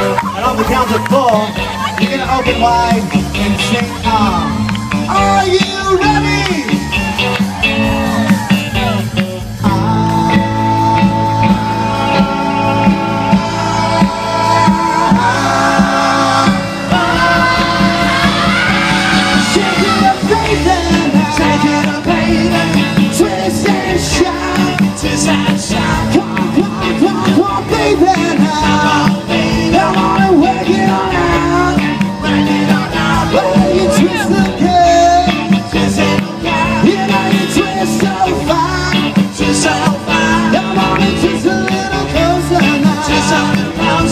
and on the count of four, you're gonna open wide and sing on. Um, are you ready? Take shout, shout.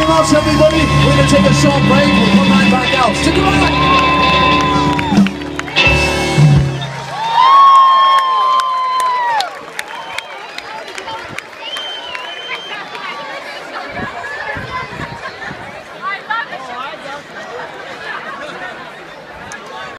round everybody. We're going to take a short break. We'll come right back.